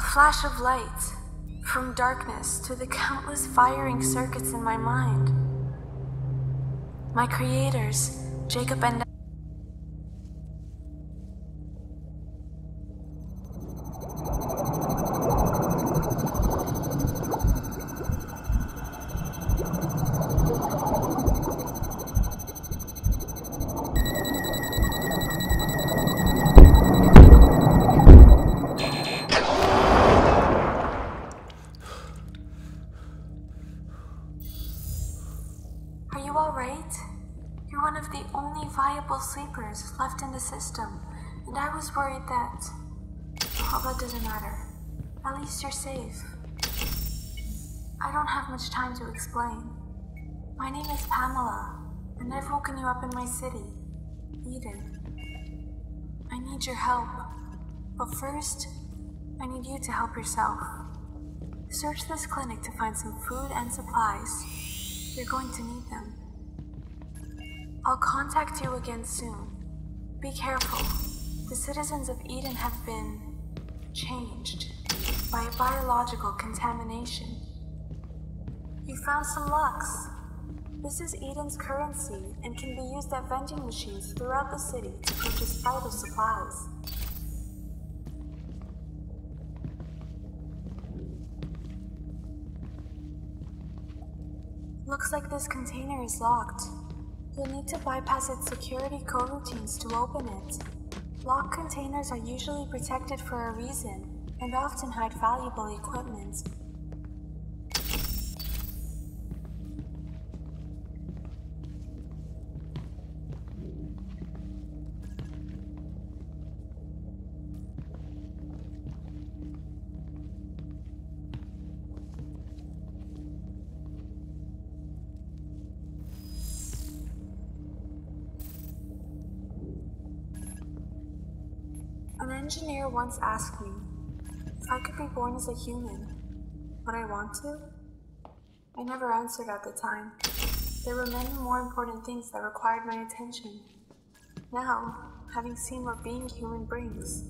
flash of light, from darkness to the countless firing circuits in my mind. My creators, Jacob and I was worried that. Well, that doesn't matter. At least you're safe. I don't have much time to explain. My name is Pamela, and I've woken you up in my city, Eden. I need your help, but first, I need you to help yourself. Search this clinic to find some food and supplies. You're going to need them. I'll contact you again soon. Be careful. The citizens of Eden have been changed by biological contamination. You found some lux. This is Eden's currency and can be used at vending machines throughout the city to purchase vital supplies. Looks like this container is locked. You'll need to bypass its security coroutines to open it. Locked containers are usually protected for a reason and often hide valuable equipment. An engineer once asked me if I could be born as a human. Would I want to? I never answered at the time. There were many more important things that required my attention. Now, having seen what being human brings,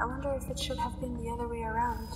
I wonder if it should have been the other way around.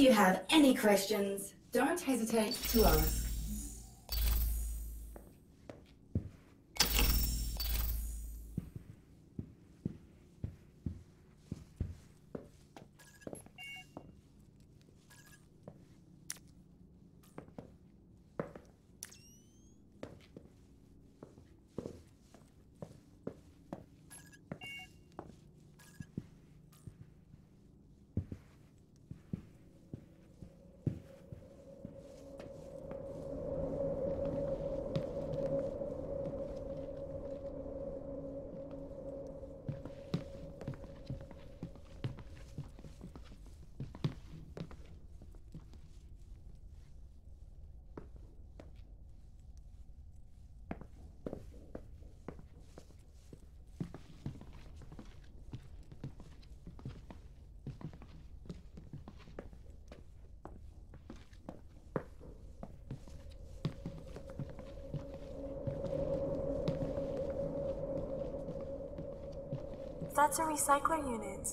If you have any questions, don't hesitate to ask. That's a recycler unit.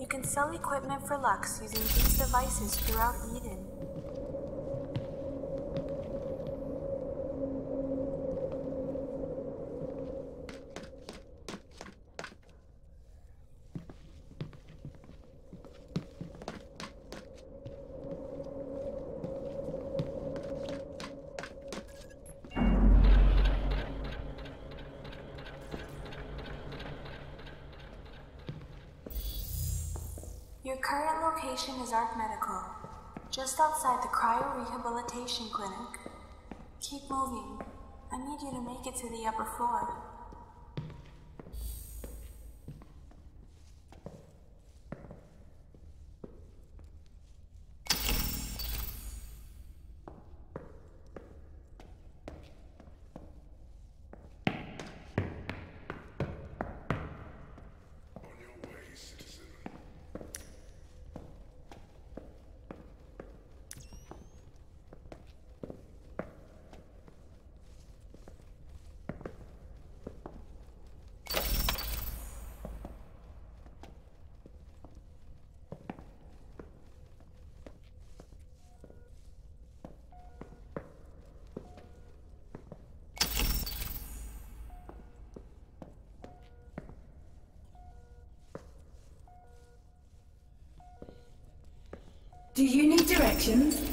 You can sell equipment for Lux using these devices throughout Eden. Current location is Arc Medical, just outside the Cryo Rehabilitation Clinic. Keep moving. I need you to make it to the upper floor. Do you need directions?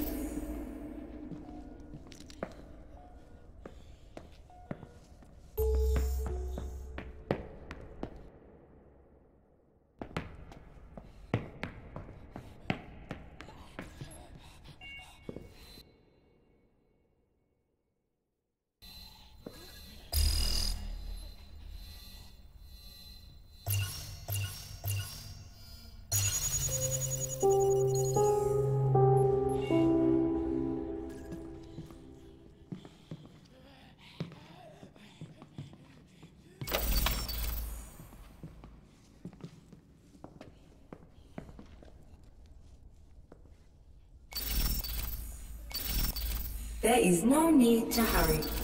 There is no need to hurry.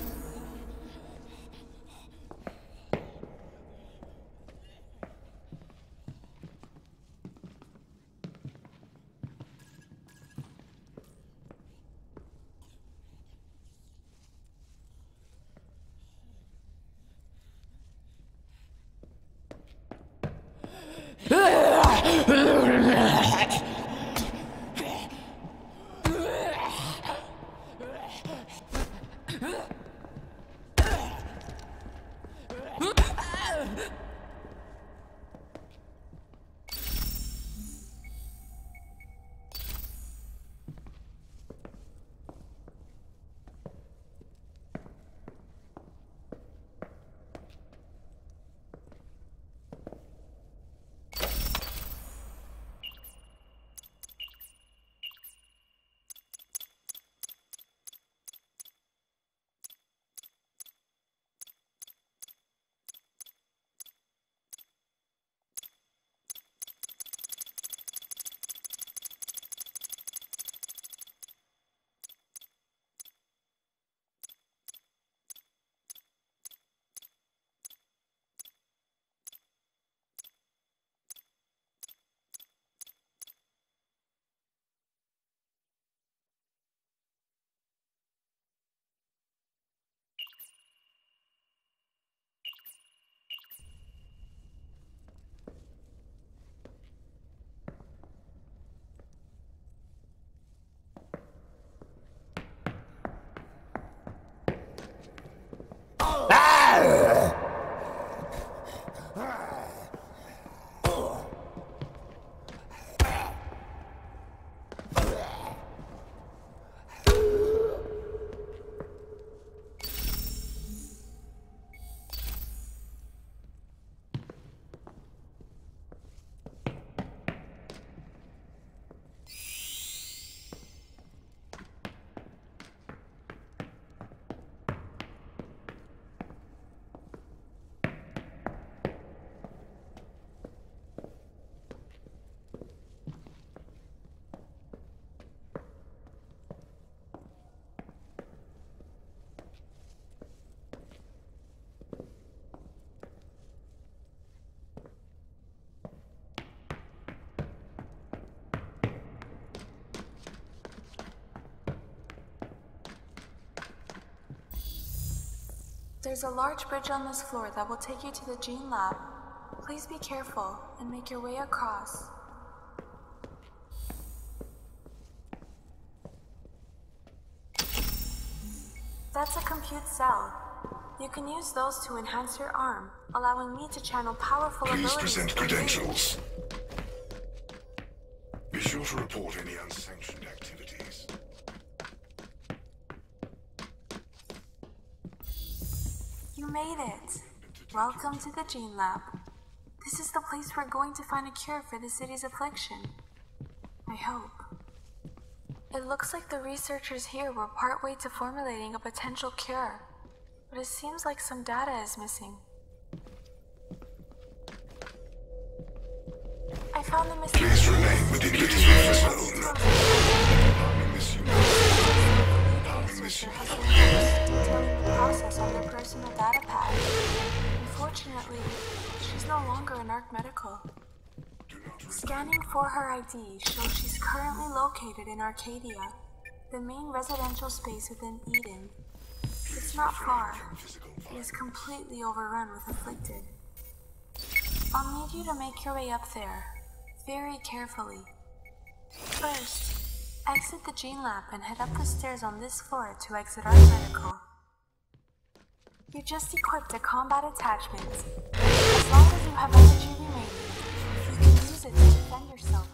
There's a large bridge on this floor that will take you to the gene lab. Please be careful and make your way across. That's a compute cell. You can use those to enhance your arm, allowing me to channel powerful Please abilities. present credentials. Be sure to report any unsanctioned made it. Welcome to the Gene Lab. This is the place we're going to find a cure for the city's affliction. I hope. It looks like the researchers here were partway to formulating a potential cure, but it seems like some data is missing. I found the missing. Please remain within the zone. The process on their personal data pad. Unfortunately, she's no longer in ARC Medical. Do not re- Scanning for her ID shows she's currently located in Arcadia, the main residential space within Eden. It's not far. It is completely overrun with afflicted. I'll need you to make your way up there, very carefully. First, exit the gene lab and head up the stairs on this floor to exit ARC Medical. You just equipped a combat attachment. As long as you have energy remaining, you can use it to defend yourself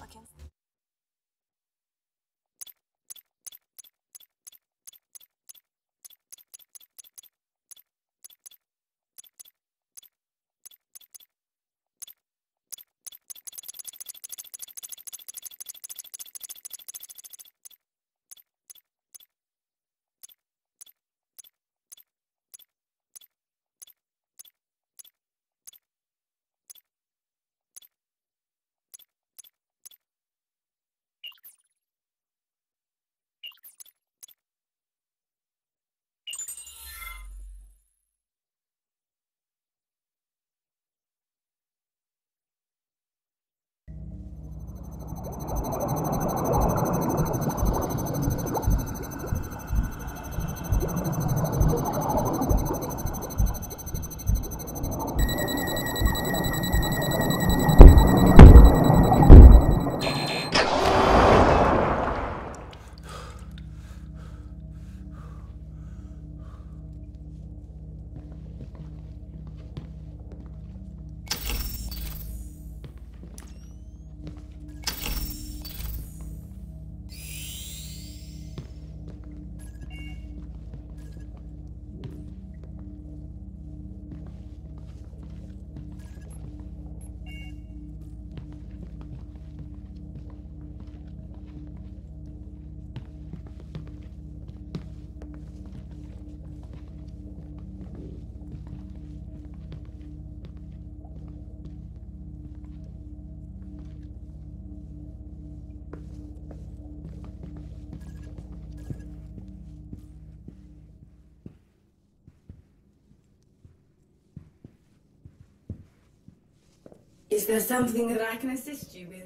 there something that I can assist you with?